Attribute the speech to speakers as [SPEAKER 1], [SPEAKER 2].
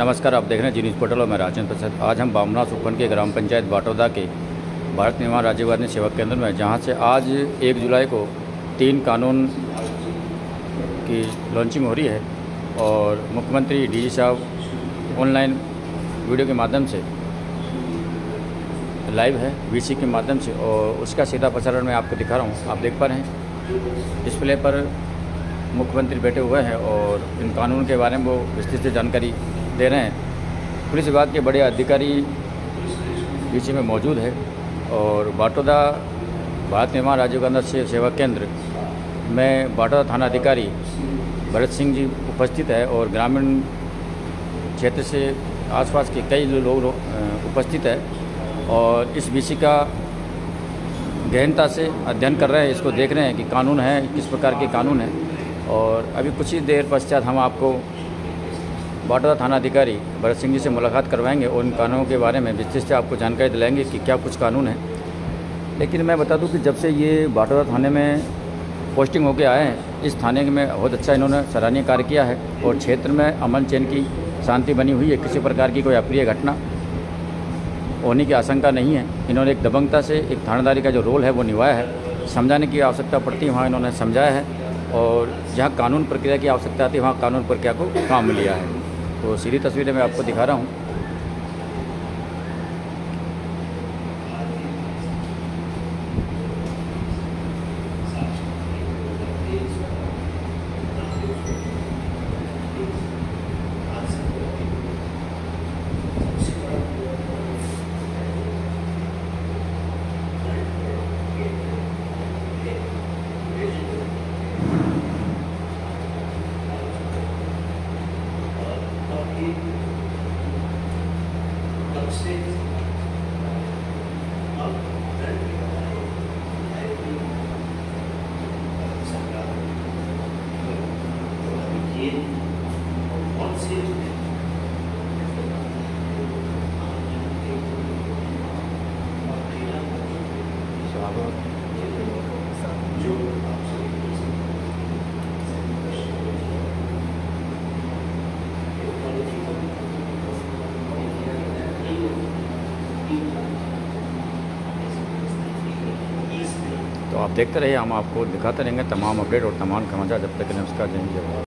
[SPEAKER 1] नमस्कार, आप देख रहे हैं जी न्यूज़ पोर्टल और मैं राजेंद्र प्रसाद। आज हम बामना सुखन के ग्राम पंचायत बाटोदा के भारत निर्माण राज्य राज्यवादी सेवा केंद्र में जहाँ से आज एक जुलाई को तीन कानून की लॉन्चिंग हो रही है और मुख्यमंत्री डीजी साहब ऑनलाइन वीडियो के माध्यम से लाइव है, वीसी के माध्यम से, और उसका सीधा प्रसारण मैं आपको दिखा रहा हूँ। आप देख पा रहे हैं। डिस्प्ले पर मुख्यमंत्री बैठे हुए हैं और इन कानून के बारे में वो विस्तृत जानकारी दे रहे हैं। पुलिस विभाग के बड़े अधिकारी बीच में मौजूद है और बाटोदा भारत निर्माण अंदर से सेवा केंद्र। में बाटोदा थाना अधिकारी भरत सिंह जी उपस्थित है और ग्रामीण क्षेत्र से आसपास के कई लोग लो, उपस्थित है और इस विषय का गहनता से अध्ययन कर रहे हैं। इसको देख रहे हैं कि कानून है किस प्रकार के कानून है और अभी कुछ ही देर पश्चात हम आपको बाटोदा थाना अधिकारी भरत सिंह जी से मुलाकात करवाएँगे और इन कानूनों के बारे में विस्तृत से आपको जानकारी दिलाएँगे कि क्या कुछ कानून है। लेकिन मैं बता दूँ कि जब से ये बाटोदा थाने में पोस्टिंग होकर आए हैं, इस थाने में बहुत अच्छा इन्होंने सराहनीय कार्य किया है और क्षेत्र में अमन चैन की शांति बनी हुई है, किसी प्रकार की कोई अप्रिय घटना होने की आशंका नहीं है। इन्होंने एक दबंगता से एक थानेदारी का जो रोल है वो निभाया है। समझाने की आवश्यकता पड़ती है, वहाँ इन्होंने समझाया है और जहाँ कानून प्रक्रिया की आवश्यकता आती है, वहाँ कानून प्रक्रिया को काम लिया है। तो सीधी तस्वीरें मैं आपको दिखा रहा हूँ। state तो आप देखते रहिए, हम आपको दिखाते रहेंगे तमाम अपडेट और तमाम समाचार जब तक नमस्कार, जय जवाब